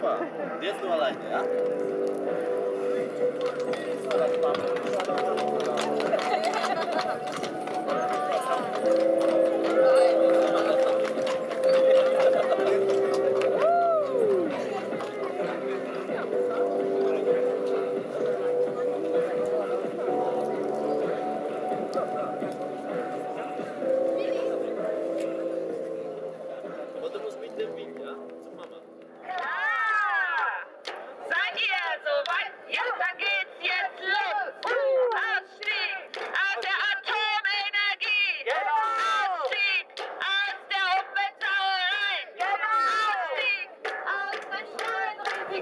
Super. Jetzt nur alleine, ja? Das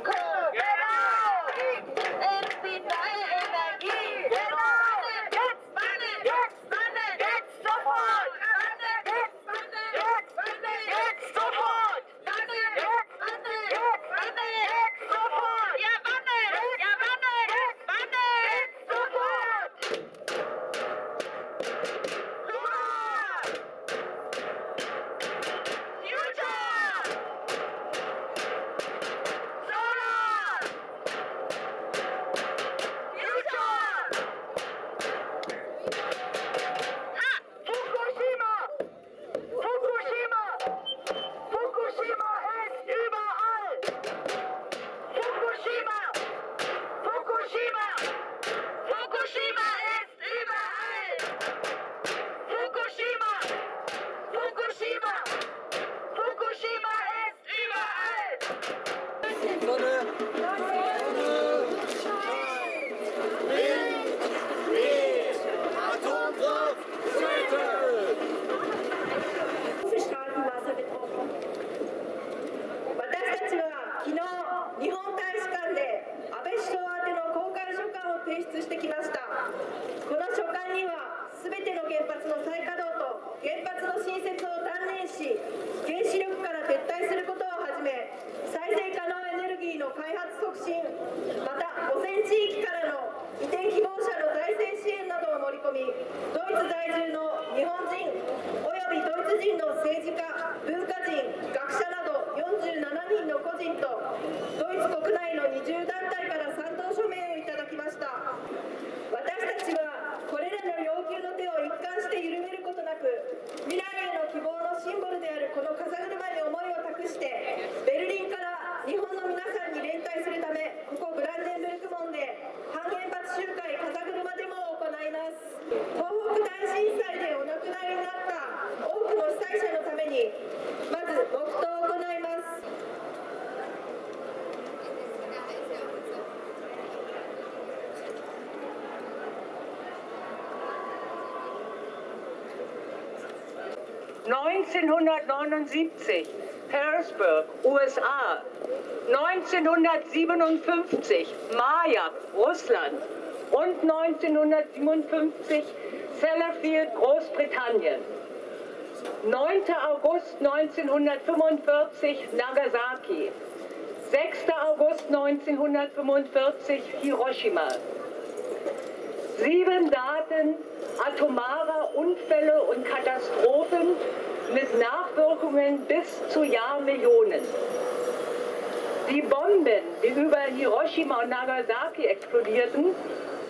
Holy 日本人およびドイツ人の政治家文化人学者など47人の個人とドイツ国内の20代 1979, Harrisburg, USA. 1957, Mayak, Russland. Und 1957, Sellafield, Großbritannien. 9. August 1945, Nagasaki. 6. August 1945, Hiroshima. Sieben Daten atomarer Unfälle und Katastrophen mit Nachwirkungen bis zu Jahrmillionen. Die Bomben, die über Hiroshima und Nagasaki explodierten,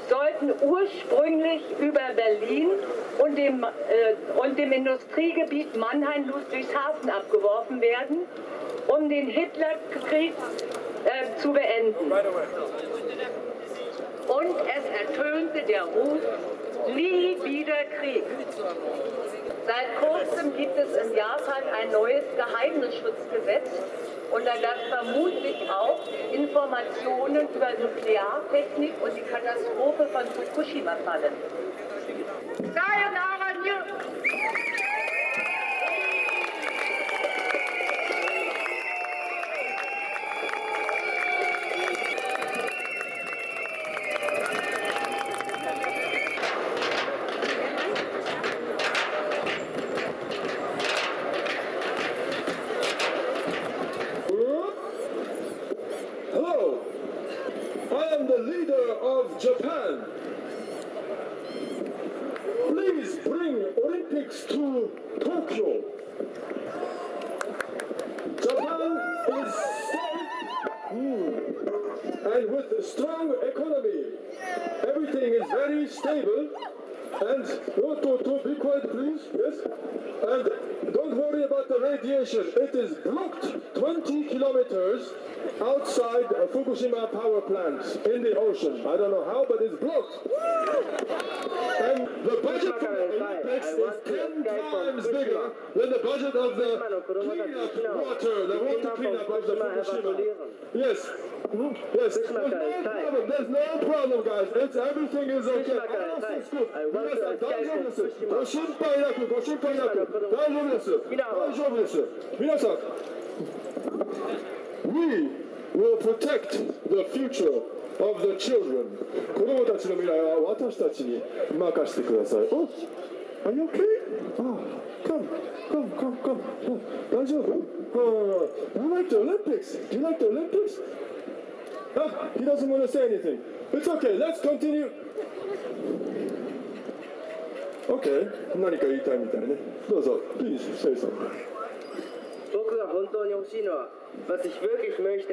sollten ursprünglich über Berlin und dem, äh, und dem Industriegebiet Mannheim-Ludwigshafen abgeworfen werden, um den Hitlerkrieg äh, zu beenden. Und es ertönte der Ruf, nie wieder Krieg. Seit kurzem gibt es in Japan ein neues Geheimnisschutzgesetz und da werden vermutlich auch Informationen über Nukleartechnik und die Katastrophe von Fukushima fallen. Sayonara, leader of Japan. Please bring Olympics to Tokyo. Japan is safe and with a strong economy. Everything is very stable. And Roto to be quiet, please. Yes. And don't worry about the radiation. It is blocked 20 kilometers outside Fukushima power plant in the ocean. I don't know how, but it's blocked. And the budget for the Olympics is 10 times bigger than the budget of the cleanup water, the water cleanup of the Fukushima. Yes. Yes. There's no problem. There's no problem, guys. It's everything is okay. Alles ist gut. 皆さん大丈夫です。ご心配なく、ご心配なく。大丈夫です。大丈夫です。皆さん。We will protect the future of the children. 子供たちの未来は私たちに任せてください。Oh, are you okay? Oh, come, come, come, come. Oh, 大丈夫 Oh, you like the Olympics? Do you like the Olympics? Ah, he doesn't want to say anything. It's okay. Let's continue. Okay. 何か言いたいみたいね。どうぞ。Please say something. 僕が本当に欲しいのは、was ich wirklich möchte,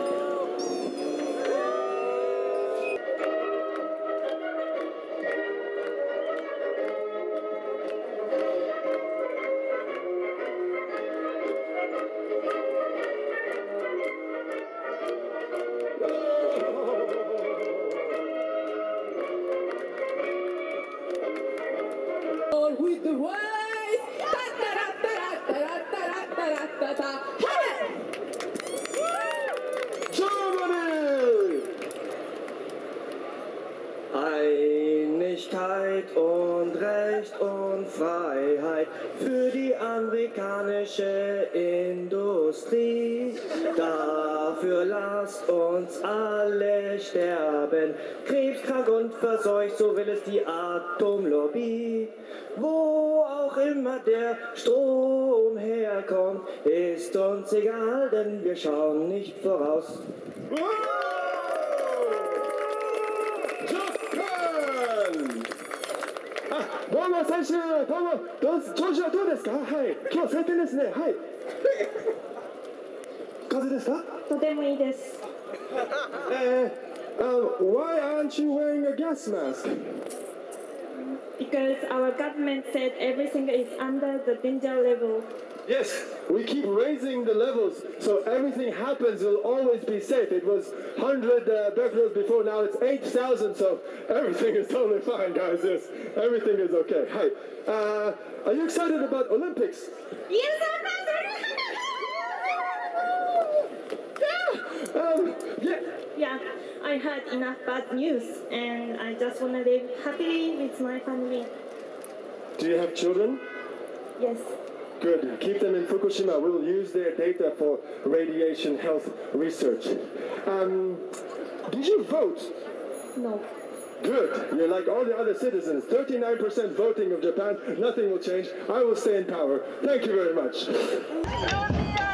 Einigkeit und Recht und Freiheit für die amerikanische Industrie. Dafür lasst uns alle sterben. Krebskrank und verseucht, so will es die Atomlobby. Wo auch immer der Strom herkommt, ist uns egal, denn wir schauen nicht voraus. も選手、どうも、どう調子はどうですかはい、今日晴天ですね、はい。風邪ですかとてもいいです。えー、um, why aren't you wearing a gas mask? Because our government said everything is under the danger level. Yes, we keep raising the levels, so everything happens will always be safe. It was 100 uh, becquerels before, now it's 8,000, so everything is totally fine, guys. Yes, everything is okay. Hi, uh, are you excited about Olympics? Um, yeah. Yeah, I had enough bad news and I just want to live happily with my family. Do you have children? Yes. Good. Keep them in Fukushima. We'll use their data for radiation health research. Um, did you vote? No. Good. You're like all the other citizens. 39% voting of Japan. Nothing will change. I will stay in power. Thank you very much.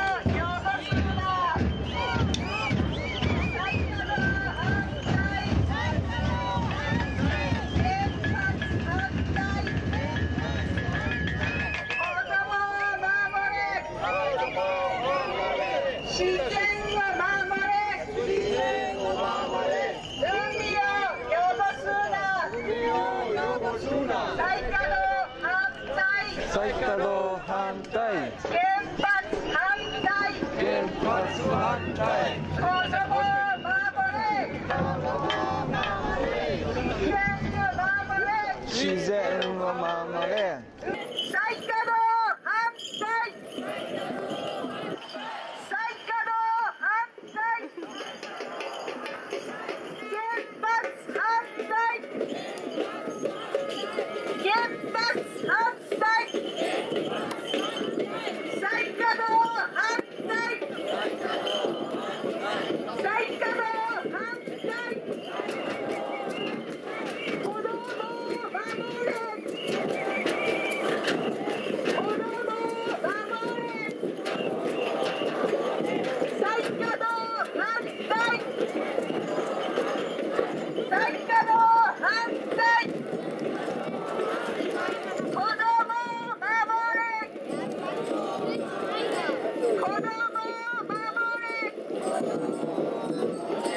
はい。